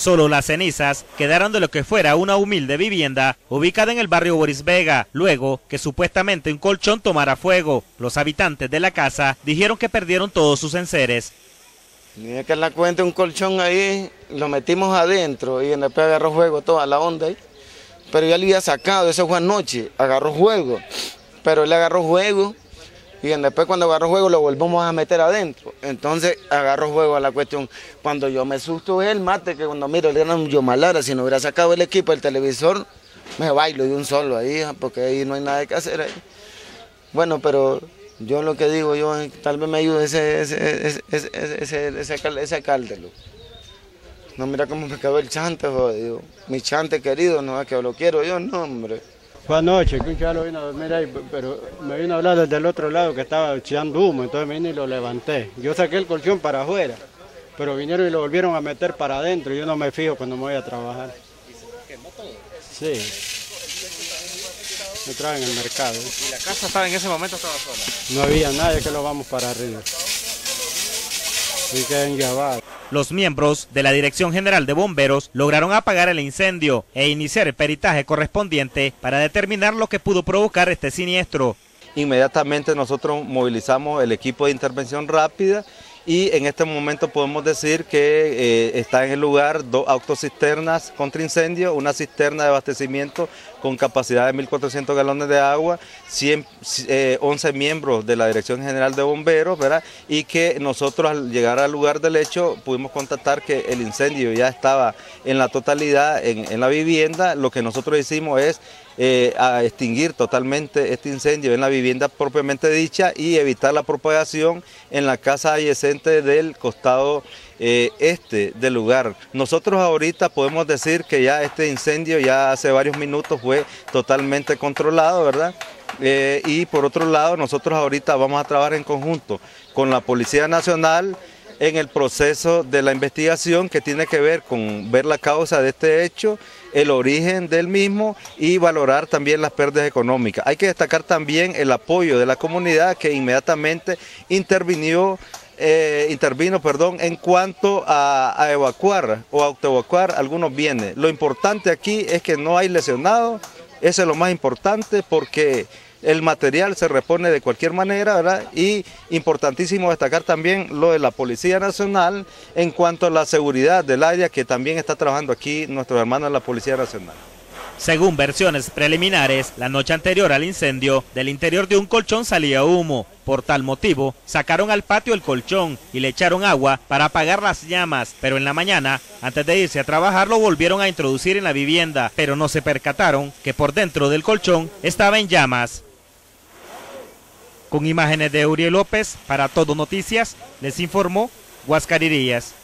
Solo las cenizas quedaron de lo que fuera una humilde vivienda ubicada en el barrio Boris Vega, luego que supuestamente un colchón tomara fuego. Los habitantes de la casa dijeron que perdieron todos sus enseres. Ni que la cuenta un colchón ahí, lo metimos adentro y después agarró fuego toda la onda ahí. Pero ya le había sacado, eso fue anoche, agarró fuego. Pero él agarró fuego y después cuando agarró juego lo volvemos a meter adentro. Entonces agarró juego a la cuestión. Cuando yo me susto el mate, que cuando miro le un yo malara, si no hubiera sacado el equipo, el televisor, me bailo de un solo ahí, porque ahí no hay nada que hacer ahí. Bueno, pero yo lo que digo, yo tal vez me ayude ese, ese, ese, ese, ese, cáltelo. No, mira cómo me quedó el chante, jodido. Mi chante querido, no es que lo quiero yo, no, hombre. Fue anoche que un chalo vino a dormir ahí, pero me vino a hablar desde el otro lado que estaba echando humo, entonces me vine y lo levanté. Yo saqué el colchón para afuera, pero vinieron y lo volvieron a meter para adentro. Yo no me fijo cuando me voy a trabajar. ¿Y se quemó todo? Sí. Me traen en el mercado. ¿Y la casa estaba en ese momento estaba sola? No había nadie que lo vamos para arriba. Y queden llevados. Los miembros de la Dirección General de Bomberos lograron apagar el incendio e iniciar el peritaje correspondiente para determinar lo que pudo provocar este siniestro. Inmediatamente nosotros movilizamos el equipo de intervención rápida y en este momento podemos decir que eh, está en el lugar dos autocisternas contra incendio, una cisterna de abastecimiento con capacidad de 1.400 galones de agua, 11 eh, miembros de la Dirección General de Bomberos, ¿verdad? y que nosotros al llegar al lugar del hecho pudimos constatar que el incendio ya estaba en la totalidad en, la vivienda, lo que nosotros hicimos es eh, extinguir totalmente este incendio en la vivienda propiamente dicha y evitar la propagación en la casa adyacente del costado eh, este del lugar. Nosotros ahorita podemos decir que ya este incendio ya hace varios minutos fue totalmente controlado, ¿verdad? Eh, y por otro lado, nosotros ahorita vamos a trabajar en conjunto con la Policía Nacional, en el proceso de la investigación que tiene que ver con ver la causa de este hecho, el origen del mismo y valorar también las pérdidas económicas. Hay que destacar también el apoyo de la comunidad que inmediatamente intervino eh, intervino perdón, en cuanto a, evacuar o autoevacuar algunos bienes. Lo importante aquí es que no hay lesionados, eso es lo más importante porque el material se repone de cualquier manera, ¿verdad? Y importantísimo destacar también lo de la Policía Nacional en cuanto a la seguridad del área que también está trabajando aquí nuestros hermanos de la Policía Nacional. Según versiones preliminares, la noche anterior al incendio, del interior de un colchón salía humo. Por tal motivo, sacaron al patio el colchón y le echaron agua para apagar las llamas, pero en la mañana, antes de irse a trabajar, lo volvieron a introducir en la vivienda, pero no se percataron que por dentro del colchón estaba en llamas. Con imágenes de Uriel López, para Todo Noticias, les informó Guascarirías.